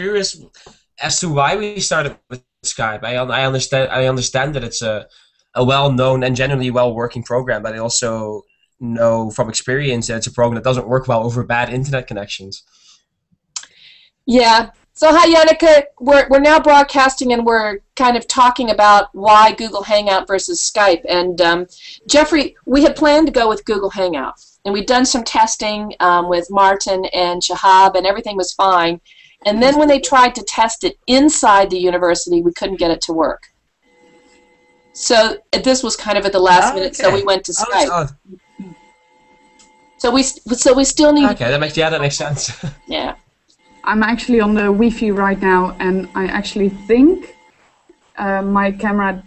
curious as to why we started with Skype. I, I understand. I understand that it's a a well-known and generally well-working program, but I also know from experience that it's a program that doesn't work well over bad internet connections. Yeah. So hi, Janneke. We're, we're now broadcasting and we're kind of talking about why Google Hangout versus Skype. And um, Jeffrey, we had planned to go with Google Hangout. And we'd done some testing um, with Martin and Shahab, and everything was fine. And then when they tried to test it inside the university, we couldn't get it to work. So this was kind of at the last Oh, minute, so we went to Oh, Skype. oh, So we so we still need okay, that makes yeah, that makes sense. yeah. I'm actually on the Wi-Fi right now, and I actually think uh, my camera,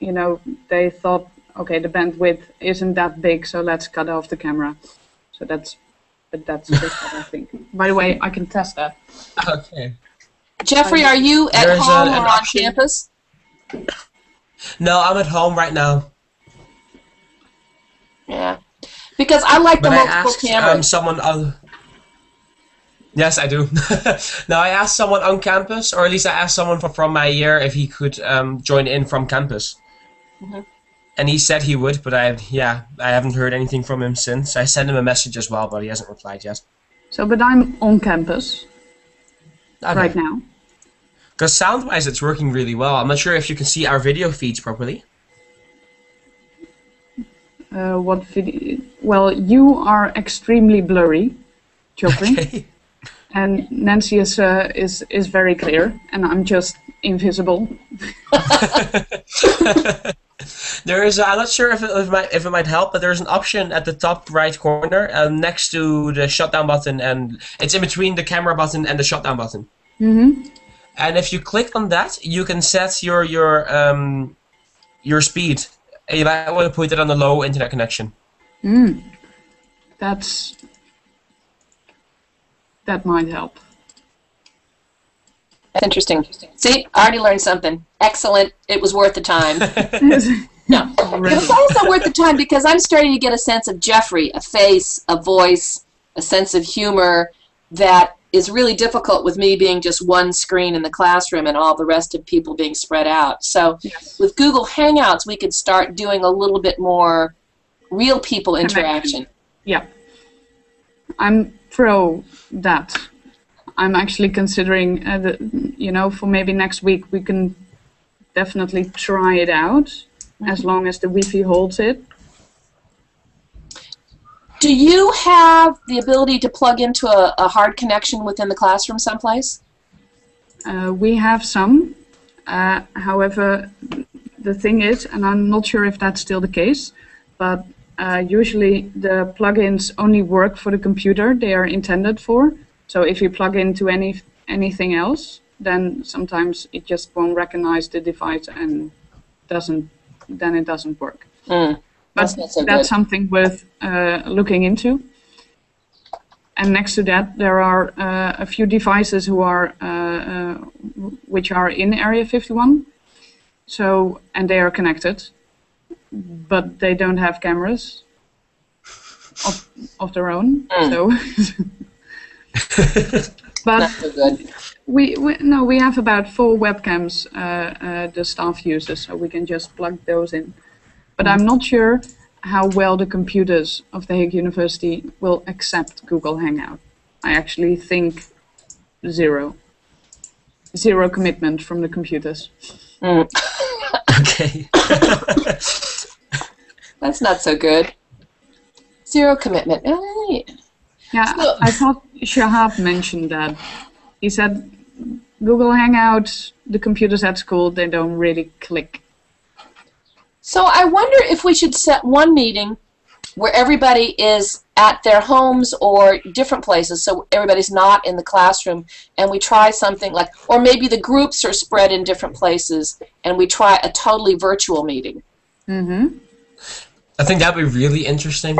you know, they thought, okay, the bandwidth isn't that big, so let's cut off the camera. So that's, but that's just what I think. By the way, I can test that. okay. Jeffrey, are you at There's home an or on option- campus? No, I'm at home right now. Yeah. Because I like the But I multiple asked um, cameras. someone on. Yes, I do. now I asked someone on campus, or at least I asked someone from, from my year if he could um, join in from campus. Mhm. And he said he would, but I yeah, I haven't heard anything from him since. I sent him a message as well, but he hasn't replied yet. So, but I'm on campus right now. Because sound-wise, it's working really well. I'm not sure if you can see our video feeds properly. Uh, what video? Well, you are extremely blurry, Jeffrey, Okay. and Nancy is uh, is is very clear, and I'm just invisible. there is. I'm not sure if it, if it might if it might help, but there's an option at the top right corner, um, next to the shutdown button, and it's in between the camera button and the shutdown button. Mm-hmm. And if you click on that, you can set your your um your speed. You might want to put it on a low internet connection. Mm. That's that might help. That's interesting. See, I already learned something. Excellent. It was worth the time. No. It was also worth the time because I'm starting to get a sense of Jeffrey, a face, a voice, a sense of humor that is really difficult with me being just one screen in the classroom and all the rest of people being spread out. So Yes. with Google Hangouts, we could start doing a little bit more real people interaction. Yeah. I'm pro that. I'm actually considering, uh, the, you know, for maybe next week we can definitely try it out as long as the Wi-Fi holds it. Do you have the ability to plug into a, a hard connection within the classroom someplace? Uh, we have some. Uh, however, the thing is, and I'm not sure if that's still the case, but uh, usually the plugins only work for the computer they are intended for. So if you plug into any anything else, then sometimes it just won't recognize the device and doesn't. Then it doesn't work. Mm, But That's so that's something worth uh, looking into. And next to that, there are uh, a few devices who are uh, uh, which are in Area 51. So and they are connected, but they don't have cameras of, of their own. Mm. So, but not so good. we, we no, we have about four webcams uh, uh, the staff uses, so we can just plug those in. But I'm not sure how well the computers of the Hague University will accept Google Hangout. I actually think zero. Zero commitment from the computers. Mm, Okay. that's not so good. Zero commitment. Eh, Yeah, So- I thought Shahab mentioned that. He said Google Hangout, the computers at school, they don't really click. So I wonder if we should set one meeting where everybody is at their homes or different places, so everybody's not in the classroom, and we try something like, or maybe the groups are spread in different places, and we try a totally virtual meeting. Mm-hmm. I think that'd be really interesting.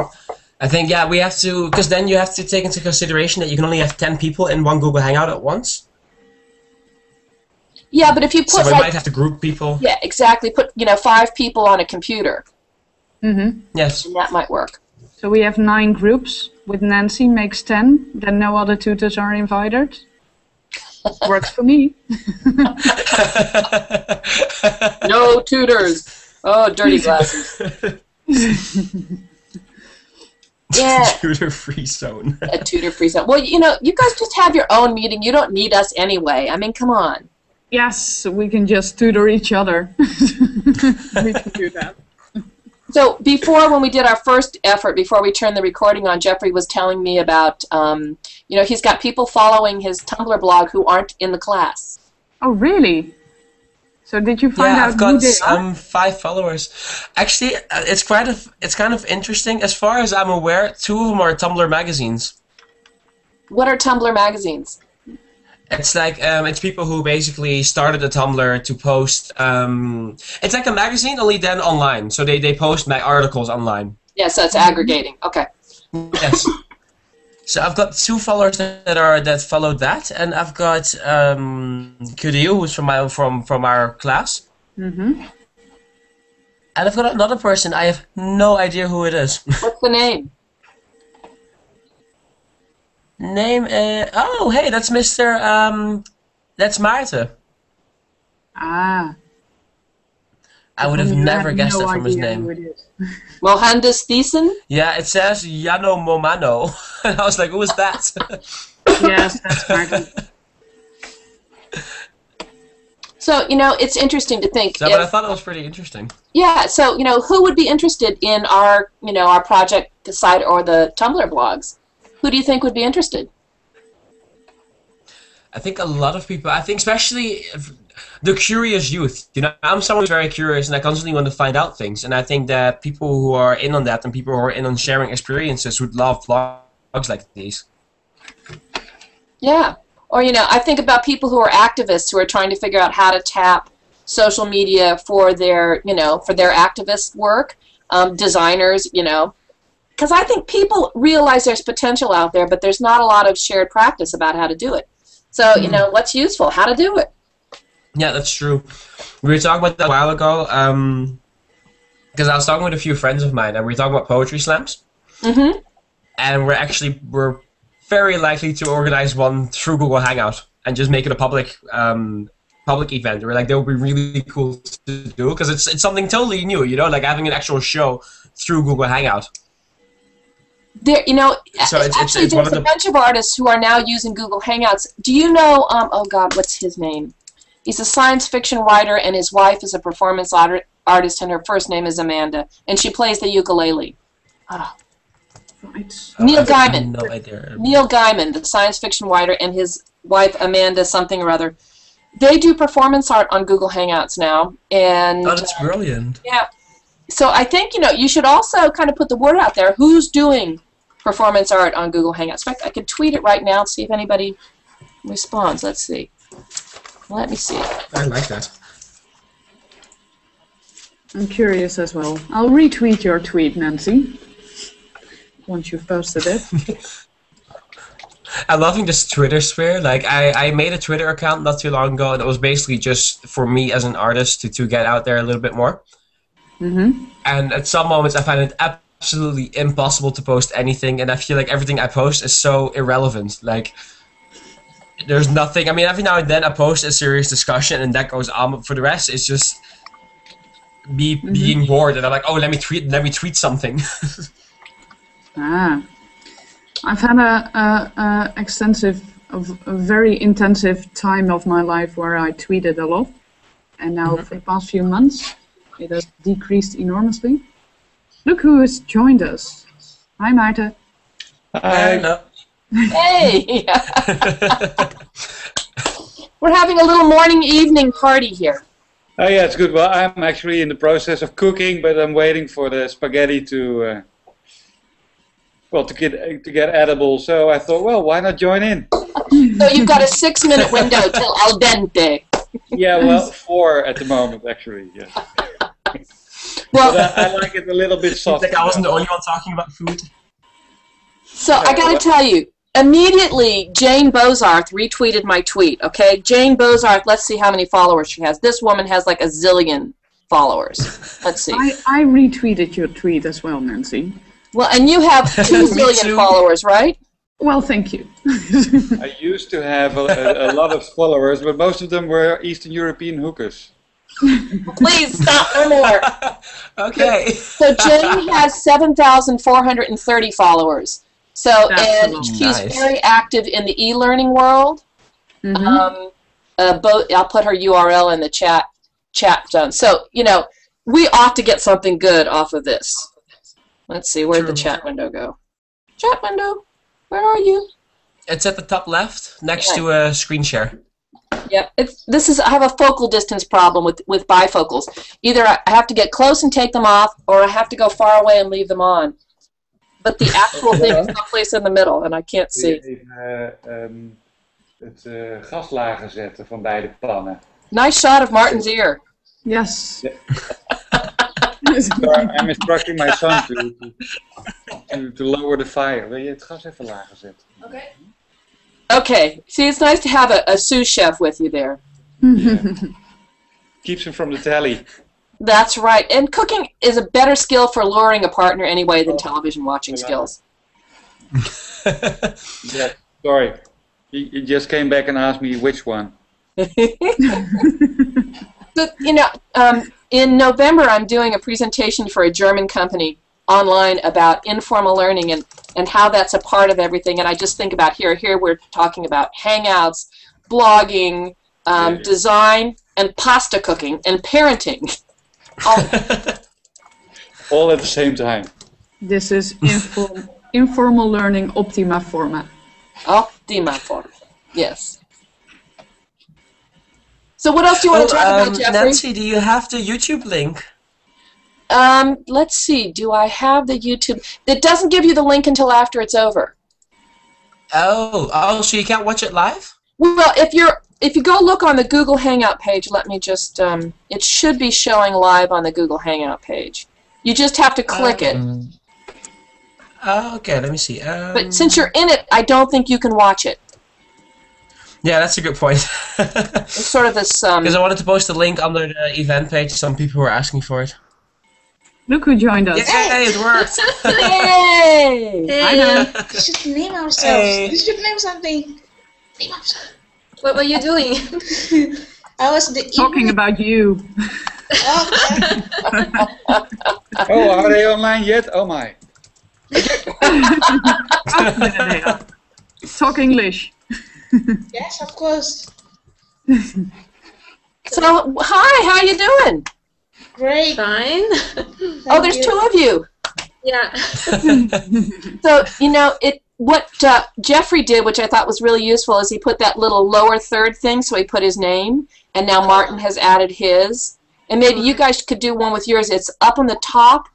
I think yeah, we have to because then you have to take into consideration that you can only have ten people in one Google Hangout at once. Yeah, but if you So put we like, might have to group people. yeah, exactly, put you know five people on a computer, Mm-hmm. Yes. and that might work. So we have nine groups with Nancy makes ten. Then no other tutors are invited. Works for me. No tutors. Oh, dirty glasses. Yeah, Tutor free zone. a tutor free zone. Well, you know, you guys just have your own meeting. You don't need us anyway. I mean, come on. Yes, we can just tutor each other. we can do that. So before, when we did our first effort, before we turned the recording on, Jeffrey was telling me about, um, you know, he's got people following his Tumblr blog who aren't in the class. Oh, really? So did you find yeah, out I've got who they are? um five followers. Actually, uh, it's quite of it's kind of interesting. As far as I'm aware, two of them are Tumblr magazines. What are Tumblr magazines? It's like um, it's people who basically started a Tumblr to post. Um, it's like a magazine, only then online. So they they post my articles online. Yeah, so it's aggregating. Okay. Yes. So I've got two followers that are that followed that, and I've got um, Kirill, who's from my from from our class, Mm-hmm. and I've got another person. I have no idea who it is. What's the name? Name? Uh, oh, hey, that's Mr. Um, that's Maarten. Ah. I would have never guessed no it from his name. Who it is. Mohandas Thiessen? Yeah, it says Yano Momano, and I was like, who is that? yes, that's Martin. So, you know, it's interesting to think. so, but I thought it was pretty interesting. yeah, so, you know, who would be interested in our, you know, our project site or the Tumblr blogs? Who do you think would be interested? I think a lot of people, I think especially the curious youth, you know, I'm someone who's very curious and I constantly want to find out things. And I think that people who are in on that and people who are in on sharing experiences would love blogs like these. Yeah. Or, you know, I think about people who are activists who are trying to figure out how to tap social media for their, you know, for their activist work. Um, designers, you know, because I think people realize there's potential out there, but there's not a lot of shared practice about how to do it. So, you know, what's useful? How to do it? Yeah, that's true. We were talking about that a while ago, um, because I was talking with a few friends of mine and we were talking about poetry slams. Mm-hmm. and we're actually we're very likely to organize one through Google Hangout and just make it a public um, public event. We're like that would be really cool to do because it's it's something totally new, you know, like having an actual show through Google Hangout. There, you know, So it's- it's- actually, it's one there's of a the- bunch of artists who are now using Google Hangouts. Do you know? Um, oh God, what's his name? He's a science fiction writer, and his wife is a performance art- artist, and her first name is Amanda, and she plays the ukulele. Right. Neil I Gaiman. No idea. Neil Gaiman, the science fiction writer, and his wife Amanda something or other. They do performance art on Google Hangouts now, and Oh, that's brilliant. Yeah. So I think, you know, you should also kind of put the word out there who's doing performance art on Google Hangouts. In fact, I could tweet it right now and see if anybody responds. Let's see. Let me see. I like that. I'm curious as well. I'll retweet your tweet, Nancy. Once you've posted it. I'm loving this Twitter sphere. Like I, I made a Twitter account not too long ago and it was basically just for me as an artist to, to get out there a little bit more. Mm-hmm. and at some moments I find it absolutely impossible to post anything, and I feel like everything I post is so irrelevant. Like, there's nothing. I mean, every now and then I post a serious discussion, and that goes on. But for the rest, it's just me being bored, and I'm like, oh, let me tweet, let me tweet something. Ah. I've had a, a, a extensive, a, a very intensive time of my life where I tweeted a lot, and now for the past few months, it has decreased enormously. Look who has joined us. Hi, Maarten. Hi. know. Hey! We're having a little morning evening party here. Oh yeah, it's good. Well, I'm actually in the process of cooking, but I'm waiting for the spaghetti to, uh, well, to get to get edible. So I thought, well, why not join in? So you've got a six minute window till al dente. Yeah, well, four at the moment actually. Yes. Well, I, I like it a little bit soft. like I wasn't the only one talking about food. So I got to tell you, immediately Jane Bozarth retweeted my tweet. Okay, Jane Bozarth. Let's see how many followers she has. This woman has like a zillion followers. Let's see. I, I retweeted your tweet as well, Nancy. Well, and you have two zillion followers, right? Well, thank you. I used to have a, a, a lot of followers, but most of them were Eastern European hookers. Please stop no more. okay. So Jane has 7,430 followers. So, That's and lot. she's Nice. very active in the e-learning world. Mhm. Um, uh, both, I'll put her URL in the chat chat zone. So, you know, we ought to get something good off of this. Let's see, where'd the chat window go? Chat window, where are you? It's at the top left, next to a screen share. Yep. It's this is I have a focal distance problem with with bifocals. Either I have to get close and take them off, or I have to go far away and leave them on. But the actual thing is someplace in the middle, and I can't see. je even eh, ehm, het eh, gas lager zetten van beide pannen. Nice shot of Martin's ear. Yes. So I'm instructing my son to, to, to, to lower the fire. Wil je het gas even lager zetten? Okay. See, it's nice to have a, a sous chef with you there. Keeps him from the telly. That's right. And cooking is a better skill for luring a partner anyway than television watching skills. Yeah, sorry. He, he just came back and asked me which one. But, you know, um, in November, I'm doing a presentation for a German company online about informal learning and, and how that's a part of everything. And I just think about here, here we're talking about hangouts, blogging, um, Yeah. design, and pasta cooking, and parenting. All, All at the same time. this is inform, informal learning optima forma. optima form. Yes. So what else do you want to Oh, talk um, about, Jeffrey? Nancy, do you have the YouTube link? Um, let's see. Do I have the YouTube? It doesn't give you the link until after it's over. Oh, oh, so you can't watch it live? Well, if you're if you go look on the Google Hangout page, let me just um, it should be showing live on the Google Hangout page. You just have to click it. Um, Oh, okay, let me see. Um, But since you're in it, I don't think you can watch it. yeah, that's a good point. It's sort of this. Um, Because I wanted to post a link under the event page. Some people were asking for it. Look who joined us. Yay, it worked! Yay! Hi there. We should name ourselves. Hey. We should name something. Name ourselves. What were you doing? I was the Talking about you. Oh, Oh, are they online yet? Oh my. Talk English. yes, of course. So hi, how are you doing? Great. Fine. oh, there's two of you. yeah. So you know it. What uh, Jeffrey did, which I thought was really useful, is he put that little lower third thing. So he put his name, and now Martin has added his. And maybe you guys could do one with yours. It's up on the top.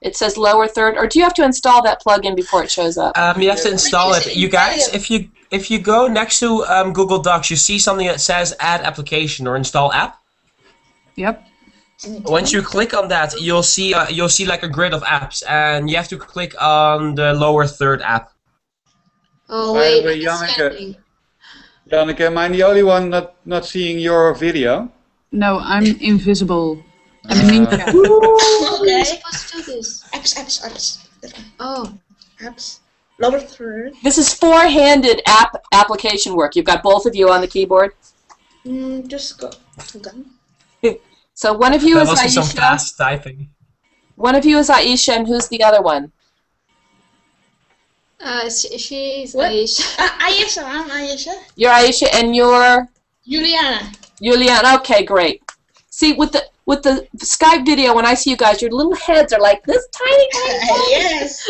It says lower third, or do you have to install that plugin before it shows up? Um, you have to install it. You guys, if you if you go next to um, Google Docs, you see something that says Add Application or Install App. Yep. Once you click on that, you'll see uh, you'll see like a grid of apps, and you have to click on the lower third app. Oh wait, the way, Janneke- Janneke, am I the only one not, not seeing your video? No, I'm invisible. I'm a ninja. How are Okay. supposed to do this? Apps, apps, apps. Oh, Apps. Lower third. This is four-handed app application work. You've got both of you on the keyboard. Mm, just go. Hold on. So one of you There is must be some Aisha. fast typing. One of you is Aisha, and who's the other one? uh, she, she's What? Aisha. Ah, Ayesha, I'm Aisha. You're Aisha, and you're Juliana. Juliana. Okay, great. See, with the with the Skype video, when I see you guys, your little heads are like this tiny, tiny. tiny. yes.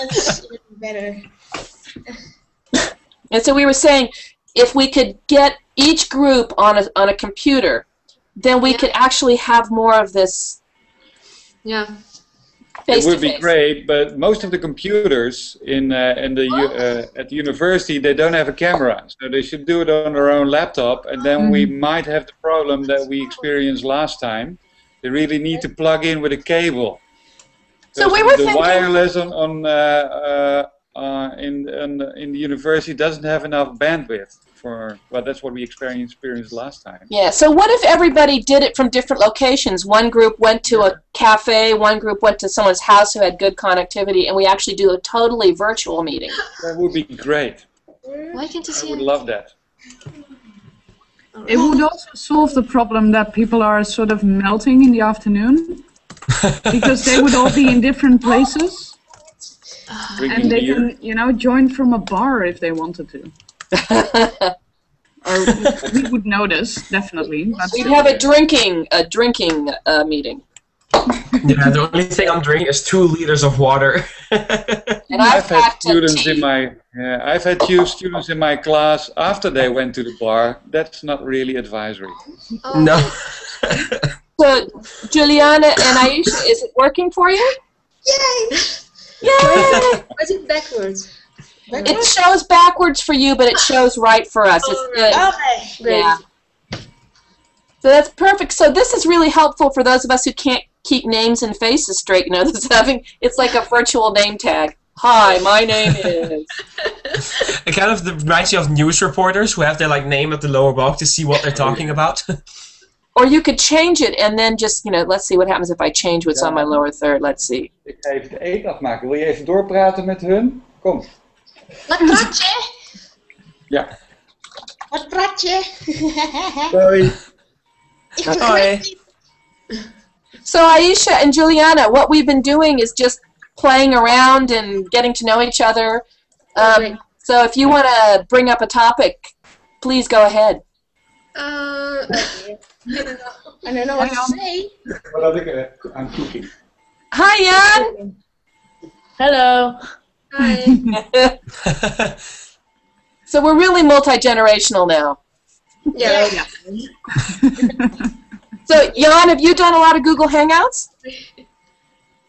That's even better. And so we were saying, if we could get each group on a on a computer, then we Yeah. could actually have more of this Yeah. face it would be great, but most of the computers in uh, in the uh, at the university they don't have a camera, so they should do it on their own laptop, and then we might have the problem that we experienced last time. They really need to plug in with a cable. So we Because were the thinking- wireless on on uh, uh, in, in the- in the university doesn't have enough bandwidth for. Well, that's what we experienced experienced last time. Yeah. So what if everybody did it from different locations? One group went to a cafe, one group went to someone's house who had good connectivity, and we actually do a totally virtual meeting. That would be great. Why can't you I see would it? love that. It would also solve the problem that people are sort of melting in the afternoon because they would all be in different places Drinking and they beer. can, you know, join from a bar if they wanted to. Or we would notice definitely. But We'd have a drinking a drinking uh, meeting, Yeah, the only thing I'm drinking is two liters of water. and I've, I've had packed students tea. in my yeah, I've had few students in my class after they went to the bar. That's not really advisory. Oh, no. So, Juliana and Aisha, is it working for you? Yay! Yay! Was it backwards? It shows backwards for you, but it shows right for us. It's, uh, Okay. Great. Yeah. So that's perfect. So this is really helpful for those of us who can't keep names and faces straight. You know, this having it's like a virtual name tag. Hi, my name is. It kind of reminds you of news reporters who have their like name at the lower box to see what they're talking about. Or you could change it and then just you know, let's see what happens if I change what's on my lower third. Let's see. Ik ga even de eet afmaken. Wil je even doorpraten met hun? Kom. Wat praat je? Ja. Wat praat je? Sorry. Ik begrijp niet. So Aisha and Juliana, what we've been doing is just playing around and getting to know each other. Great. Um, so if you want to bring up a topic, please go ahead. Uh, I don't know. I don't what to say. Wat had ik uh, aan cooking? Hi, Jan. Hello. Hi. So we're really multi generational now. Yeah. So Jan, have you done a lot of Google Hangouts?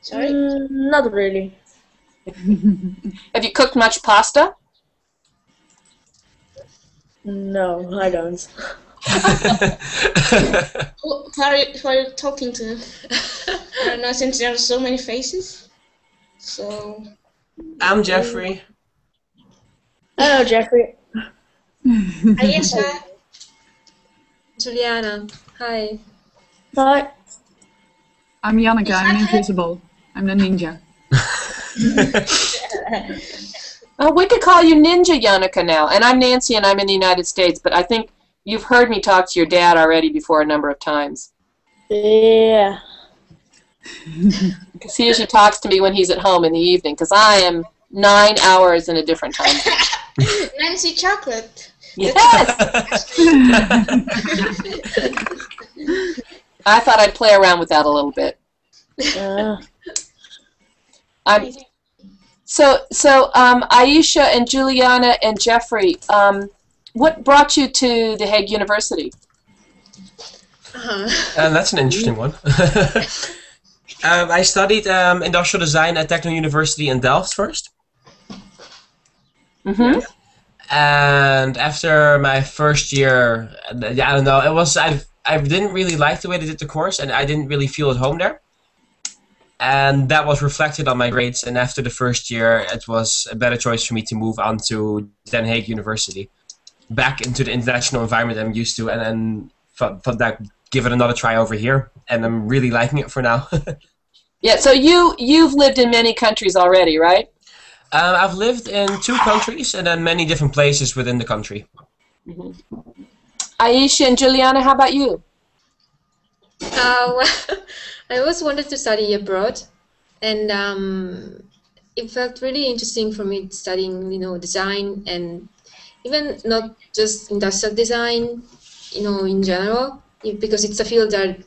Sorry? Mm, not really. Have you cooked much pasta? No, I don't. Who who are you, who are you talking to? I don't know, since there are so many faces. So, I'm Jeffrey. Hello, Jeffrey. Ayesha, Juliana. Hi. Hi. I'm Janneke, I'm invisible. I'm the ninja. Oh, we could call you Ninja Janneke now. And I'm Nancy, and I'm in the United States. But I think you've heard me talk to your dad already before a number of times. Yeah. Because he usually talks to me when he's at home in the evening. Because I am nine hours in a different time. Nancy Chocolate. Yes, I thought I'd play around with that a little bit. Uh, I'm, so, so um, Aisha and Juliana and Jeffrey, um, what brought you to The Hague University? Uh-huh. And that's an interesting one. um, I studied um, industrial design at Techno University in Delft first. Mm-hmm. and after my first year, uh, I don't know, it was I I didn't really like the way they did the course, and I didn't really feel at home there. And that was reflected on my grades. And after the first year, it was a better choice for me to move on to Den Haag University, back into the international environment I'm used to, and then thought, thought that give it another try over here. And I'm really liking it for now. Yeah, so you you've lived in many countries already, right? Um, I've lived in two countries and then many different places within the country. Aisha and Juliana, how about you? Uh, well, I always wanted to study abroad, and um, it felt really interesting for me studying, you know, design and even not just industrial design, you know, in general, because it's a field that I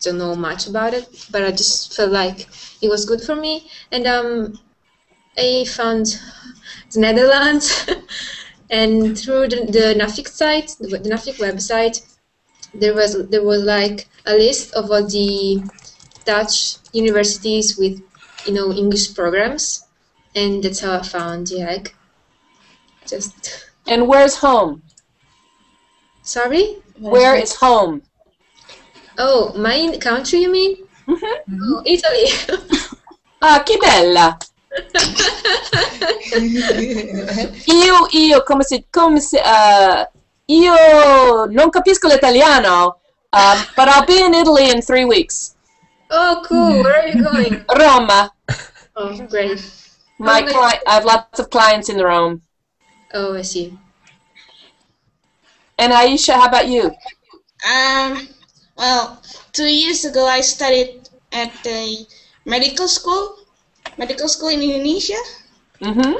don't know much about it, but I just felt like it was good for me, and um, I found the Netherlands, and through the, the Nuffic site, the, the Nuffic website, there was there was like a list of all the Dutch universities with you know English programs, and that's how I found the Hague. Just And where's home? sorry. Where is home? Oh, my country, you mean? Mhm. Oh, Italy. Ah, che bella. io, io, come se, come si, uh, io non capisco l'italiano, um, but I'll be in Italy in three weeks. Oh, cool. Where are you going? Roma. Oh, great. My Oh, my- cli- I have lots of clients in Rome. Oh, I see. And Aisha, how about you? Um, well, two years ago I studied at the medical school, medical school in Indonesia. Mm-hmm.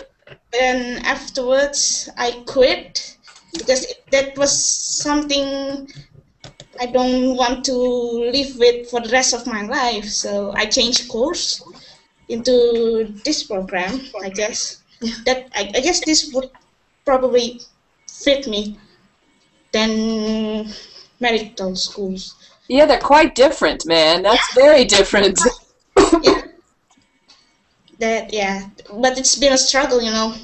Then afterwards I quit because it, that was something I don't want to live with for the rest of my life. So I changed course into this program. I guess that I, I guess this would probably fit me than medical schools. Yeah, they're quite different, man. That's very different. yeah. That yeah, but it's been a struggle, you know.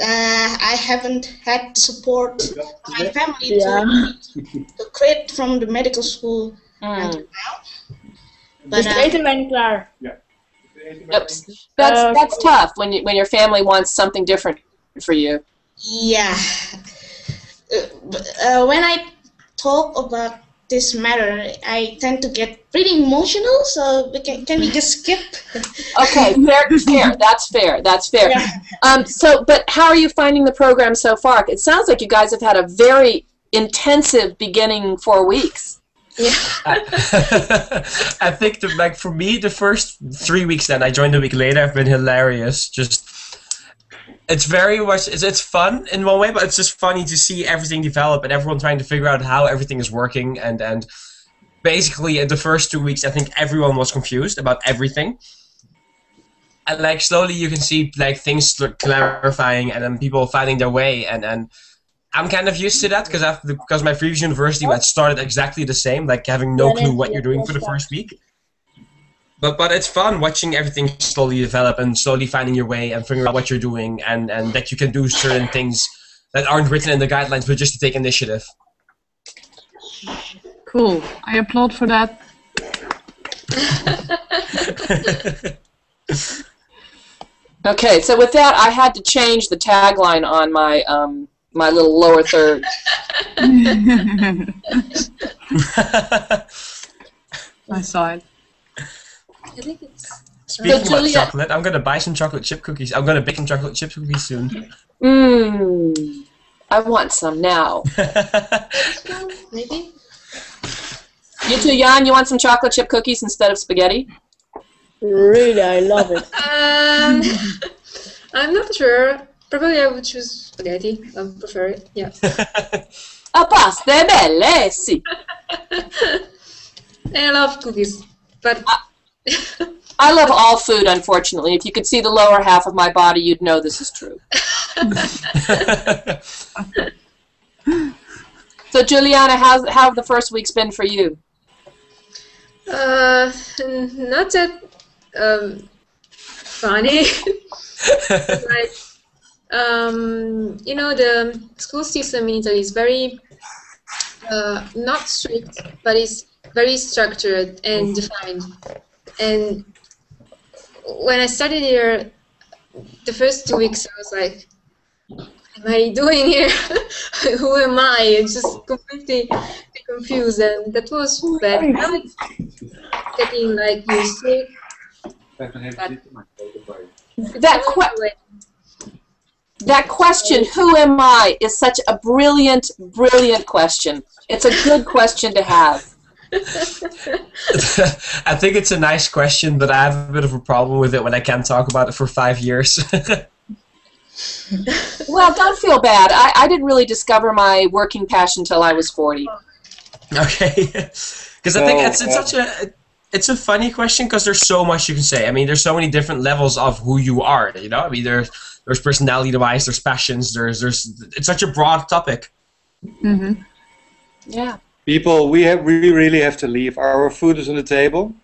Uh, I haven't had the support of my family Yeah. to, to quit from the medical school Mm. until now. Dus But het uh, eten ben klaar. Oops. That's Uh, that's tough when you when your family wants something different for you. Yeah, uh, uh, when I talk about this matter, I tend to get pretty emotional. So we can can we just skip? Okay, fair, fair. That's fair. That's fair. Yeah. Um, so, but how are you finding the program so far? It sounds like you guys have had a very intensive beginning four weeks. Yeah. I think that like for me the first three weeks then I joined a week later have been hilarious. Just it's very much it's, it's fun in one way, but it's just funny to see everything develop and everyone trying to figure out how everything is working and and basically in the first two weeks I think everyone was confused about everything. And like slowly you can see like things clarifying and then people finding their way and and I'm kind of used to that because after because my previous university had started exactly the same, like having no clue what you're doing for the first week. But but it's fun watching everything slowly develop and slowly finding your way and figuring out what you're doing and and that you can do certain things that aren't written in the guidelines, but just to take initiative. Cool. I applaud for that. Okay, so with that, I had to change the tagline on my um, my little lower third. I saw it. I think it's. Speaking about Julia- chocolate, I'm gonna buy some chocolate chip cookies. I'm gonna bake some chocolate chip cookies soon. Mmm. I want some now. Maybe? You too, Jan. You want some chocolate chip cookies instead of spaghetti? Really, I love it. Um, I'm not sure. Probably I would choose spaghetti. I prefer it. Yeah. A pasta è belle, eh, sì. I love cookies, but I love all food, unfortunately. If you could see the lower half of my body, you'd know this is true. So, Juliana, how's, how have the first weeks been for you? uh, not that um, funny. like, um, you know, the school system in Italy is very uh, not strict, but it's very structured and defined. And when I started here, the first two weeks, I was like, "What am I doing here? Who am I?" It's just completely confused, and that was bad. Now it's getting like used to it. That, que- that question, who am I, is such a brilliant, brilliant question. It's a good question to have. I think it's a nice question, but I have a bit of a problem with it when I can't talk about it for five years. Well, don't feel bad. I, I didn't really discover my working passion until I was 40. okay, because I think So, it's, it's uh, such a it's a funny question because there's so much you can say. I mean, there's so many different levels of who you are. You know, I mean, there's there's personality wise, there's passions, there's there's it's such a broad topic. hmm Yeah. People, we have we really have to leave. Our food is on the table.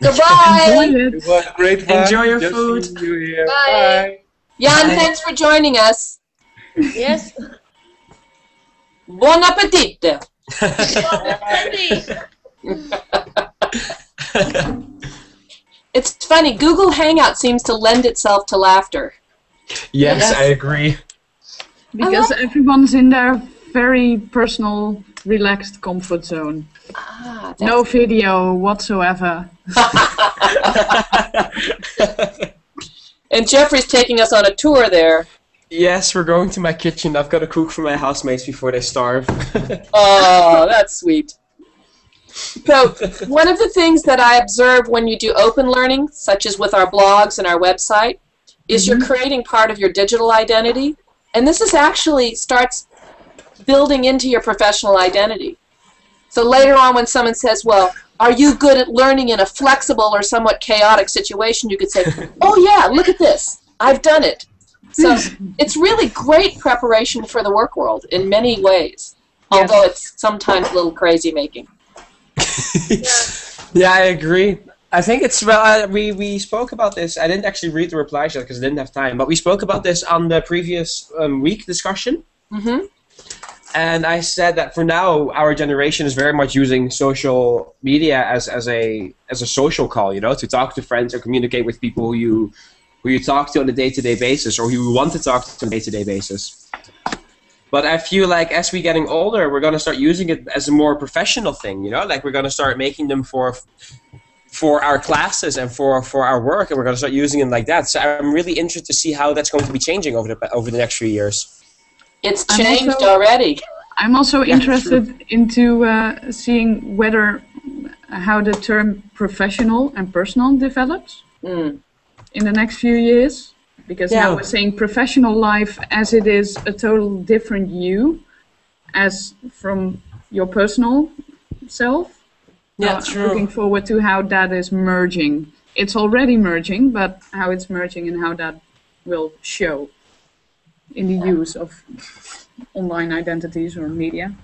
Goodbye. Enjoy it. It was great fun. Enjoy your Just food. You here. Bye. Jan, thanks for joining us. Yes. Bon appetit. It's funny. Google Hangout seems to lend itself to laughter. Yes, Yes. I agree. Because everyone's in their very personal, relaxed comfort zone. Ah, No video whatsoever. And Jeffrey's taking us on a tour there. yes, we're going to my kitchen. I've got to cook for my housemates before they starve. Oh, that's sweet. So, one of the things that I observe when you do open learning, such as with our blogs and our website, is you're creating part of your digital identity. And this is actually starts building into your professional identity. So later on, when someone says, Well, are you good at learning in a flexible or somewhat chaotic situation? You could say, Oh, yeah, look at this. I've done it. So it's really great preparation for the work world in many ways, although it's sometimes a little crazy making. yeah, yeah, I agree. I think it's well. Uh, we we spoke about this. I didn't actually read the replies yet because I didn't have time. But we spoke about this on the previous um, week discussion, hmm and I said that for now our generation is very much using social media as, as a as a social call. You know, to talk to friends or communicate with people who you who you talk to on a day to day basis or who you want to talk to on a day to day basis. But I feel like as we're getting older, we're gonna start using it as a more professional thing. You know, like we're gonna start making them for for our classes and for, for our work, and we're gonna start using them like that. So I'm really interested to see how that's going to be changing over the over the next few years. It's I'm changed also- already. I'm also Yeah, interested into uh, seeing whether how the term professional and personal develops Mm. in the next few years. Because Yeah. now we're saying professional life as it is a total different you, as from your personal self. Yeah, Uh, true. Looking forward to how that is merging. It's already merging, but how it's merging and how that will show in the use of online identities or media.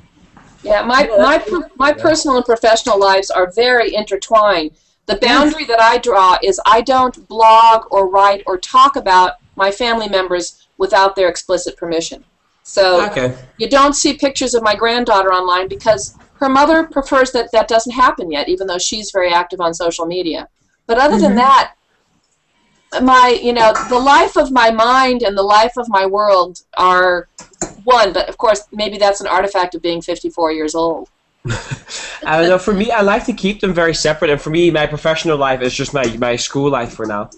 Yeah, my, my, my personal and professional lives are very intertwined. The boundary that I draw is I don't blog or write or talk about my family members without their explicit permission. So Okay. you don't see pictures of my granddaughter online because her mother prefers that that doesn't happen yet, even though she's very active on social media. But other than mm-hmm. that, my you know the life of my mind and the life of my world are one. But of course, maybe that's an artifact of being 54 years old. I don't know. For me, I like to keep them very separate, and for me, my professional life is just my my school life for now.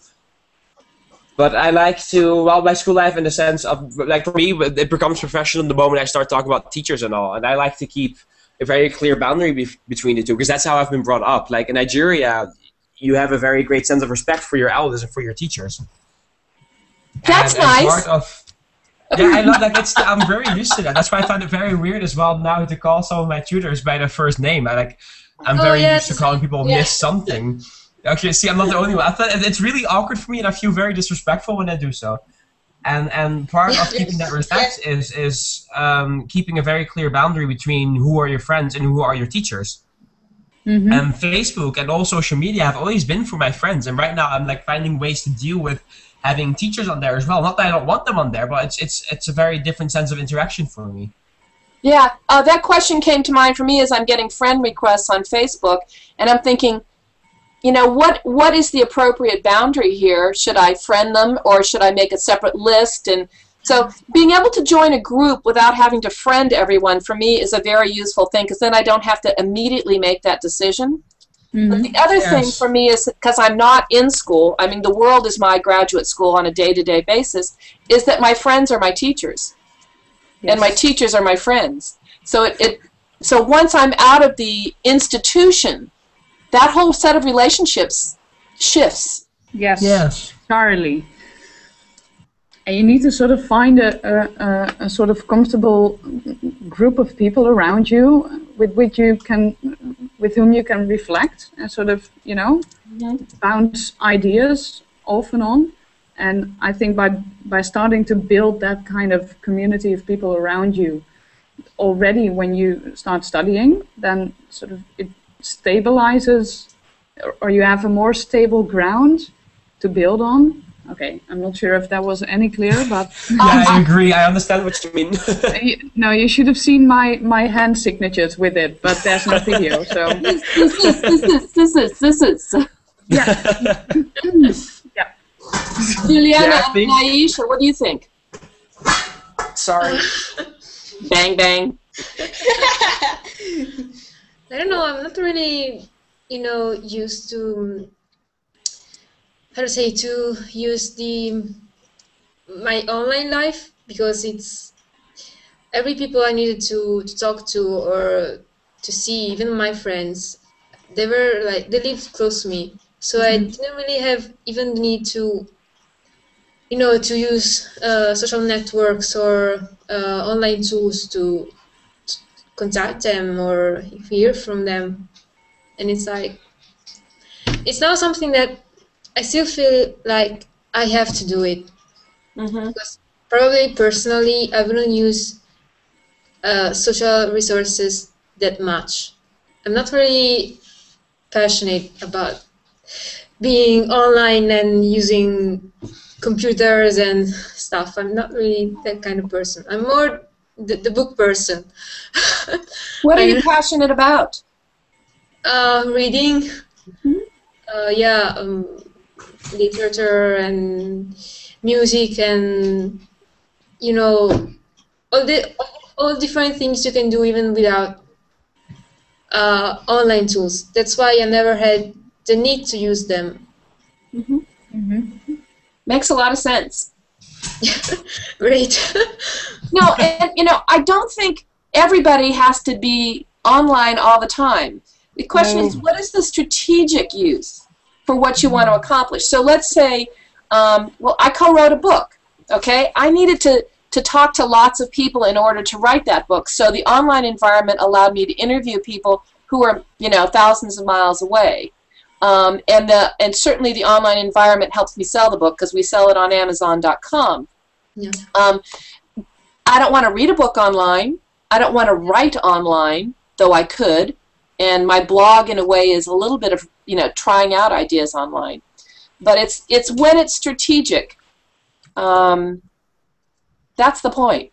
But I like to well, my school life in the sense of like for me, it becomes professional the moment I start talking about teachers and all, and I like to keep a very clear boundary bef between the two because that's how I've been brought up. Like in Nigeria, you have a very great sense of respect for your elders and for your teachers. That's And- nice. of- yeah, I love that. It's, I'm very used to that. That's why I find it very weird as well now to call some of my tutors by their first name. I like, I'm Oh, very yeah, used to calling people yeah. Miss something. Okay, see, I'm not the only one. I thought it's really awkward for me, and I feel very disrespectful when I do so. And and part of keeping that respect is is um, keeping a very clear boundary between who are your friends and who are your teachers. Mhm. And Facebook and all social media have always been for my friends, and right now I'm like finding ways to deal with having teachers on there as well. Not that I don't want them on there, but it's it's it's a very different sense of interaction for me. Yeah, uh, that question came to mind for me as I'm getting friend requests on Facebook, and I'm thinking, you know, what what is the appropriate boundary here? Should I friend them, or should I make a separate list? And so, being able to join a group without having to friend everyone for me is a very useful thing because then I don't have to immediately make that decision. But Mhm. the other thing for me is because I'm not in school, I mean, the world is my graduate school on a day to day basis, is that my friends are my teachers and my teachers are my friends. So it, it so once I'm out of the institution, that whole set of relationships shifts. Yes. Yes. Charlie. And you need to sort of find a, a, a, sort of comfortable group of people around you with which you can, with whom you can reflect and sort of, you know, bounce ideas off and on. And I think by by starting to build that kind of community of people around you already when you start studying, then sort of it stabilizes, or you have a more stable ground to build on. Okay, I'm not sure if that was any clear, but Yeah, I agree. I understand what you mean. you- no, you should have seen my my hand signatures with it, but there's no video, so This is this is this is this is. Yeah. yeah. Juliana Yeah, I and think- Naisha, what do you think? Sorry. bang bang. I don't know. I'm not really, you know, used to how to say to use the my online life because it's every people I needed to, to talk to or to see, even my friends, they were like they lived close to me, so I didn't really have even the need to, you know, to use uh, social networks or uh, online tools to contact them or hear from them. And it's like it's now something that i still feel like i have to do it. Mm-hmm. because probably personally i wouldn't use uh, social resources that much. I'm not really passionate about being online and using computers and stuff. I'm not really that kind of person. I'm more the, the book person. What are you passionate about? Uh, reading. Uh, yeah, um, literature and music and you know all the all different things you can do even without uh, online tools. That's why I never had the need to use them. Makes a lot of sense. Great. No, and you know, I don't think everybody has to be online all the time. The question is, what is the strategic use for what you want to accomplish? So let's say, um, well, I co-wrote a book. Okay, I needed to to talk to lots of people in order to write that book. So the online environment allowed me to interview people who are, you know, thousands of miles away. Um, and the and certainly the online environment helps me sell the book because we sell it on Amazon.com. Yeah. Um, I don't want to read a book online. I don't want to write online, though I could. And my blog, in a way, is a little bit of you know trying out ideas online. But it's it's when it's strategic. Um, that's the point.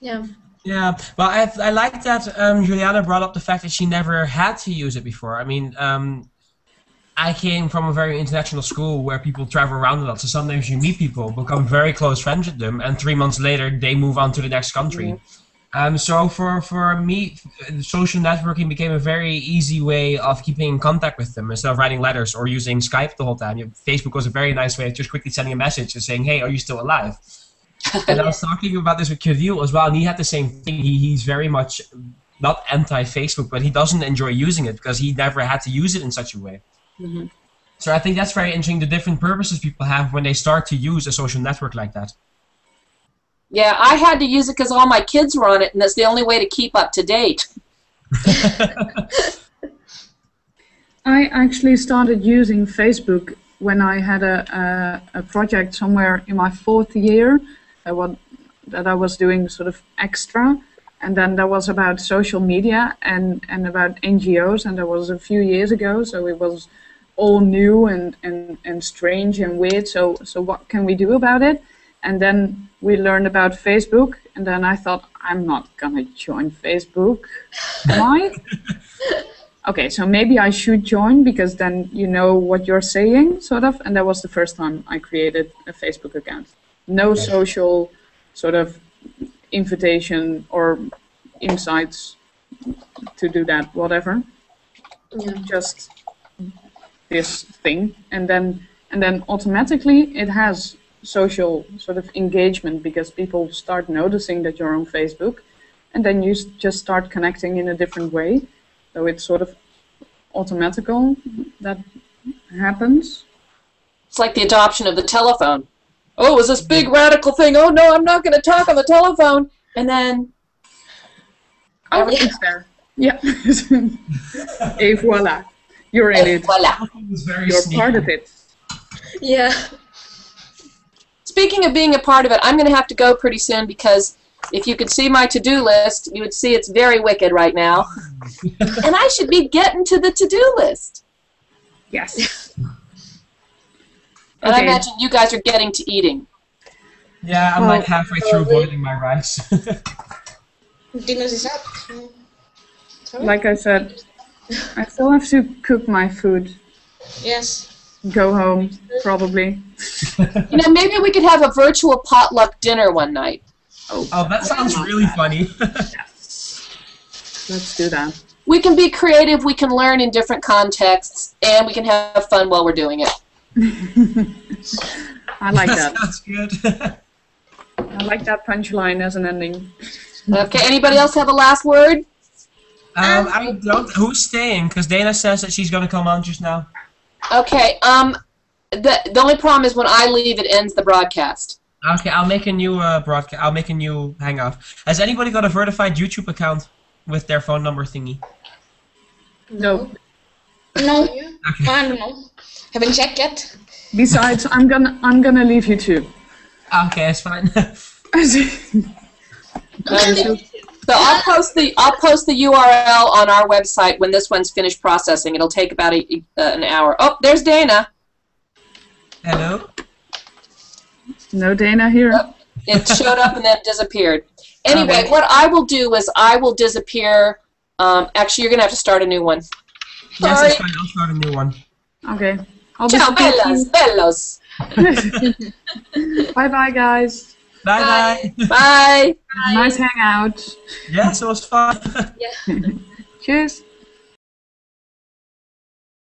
yeah. Yeah, well, I, I like that um, Juliana brought up the fact that she never had to use it before. I mean, um, I came from a very international school where people travel around a lot, so sometimes you meet people, become very close friends with them, and three months later they move on to the next country. Um, so for, for me, social networking became a very easy way of keeping in contact with them instead of writing letters or using Skype the whole time. Facebook was a very nice way of just quickly sending a message and saying, "Hey, are you still alive?" and I was talking about this with Kirill as well, and he had the same thing. He, he's very much not anti-Facebook, but he doesn't enjoy using it because he never had to use it in such a way. So I think that's very interesting. The different purposes people have when they start to use a social network like that. Yeah, I had to use it because all my kids were on it, and that's the only way to keep up to date. I actually started using Facebook when I had a, a, a project somewhere in my fourth year that, what, that I was doing sort of extra. And then that was about social media and, and about NGOs, and that was a few years ago, so it was all new and, and, and strange and weird. So, so what can we do about it? And then we learned about Facebook, and then I thought, I'm not gonna join Facebook, am I? okay, so maybe I should join because then you know what you're saying, sort of. And that was the first time I created a Facebook account. No social sort of invitation or insights to do that, whatever. Yeah. Just this thing, and then and then automatically it has social sort of engagement because people start noticing that you're on Facebook, and then you just start connecting in a different way. So it's sort of automatical that happens. It's like the adoption of the telephone. Oh, it was this big radical thing. Oh no, I'm not going to talk on the telephone. And then, Oh, it's there. Yeah. Et voila. You're in it. voila. was very You're sneaky. part of it. Yeah. Speaking of being a part of it, I'm going to have to go pretty soon because if you could see my to-do list, you would see it's very wicked right now. and I should be getting to the to-do list. Yes. And I imagine you guys are getting to eating. Yeah, I'm like halfway through boiling my rice. Dinner is up. Sorry? Like I said, I still have to cook my food. yes. go home, probably. You know, maybe we could have a virtual potluck dinner one night. Oh, that sounds really funny. Let's do that. We can be creative, we can learn in different contexts, and we can have fun while we're doing it. I like that. sounds good. I like that punchline as an ending. Okay, anybody else have a last word? Um, I don't. Who's staying? Because Dana says that she's gonna come on just now. Okay, um, the, the only problem is when I leave, it ends the broadcast. Okay, I'll make a new uh, broadcast. I'll make a new hangout. Has anybody got a verified YouTube account with their phone number thingy? No. No, Okay. I don't know. Haven't checked yet. Besides, I'm gonna I'm gonna leave you too. Okay, it's fine. So I'll post the I'll post the URL on our website when this one's finished processing. It'll take about a, uh, an hour. Oh, there's Dana. Hello. no Dana here. It showed up and then disappeared. Anyway, Okay. what I will do is I will disappear. Um, actually, you're gonna have to start a new one. Yes, it's fine. I'll start a new one. Okay. I'll Ciao, disappear bellas, bellos. bye bye guys. Bye bye. Bye. Nice hangout. yes, it was fun. yeah. Cheers.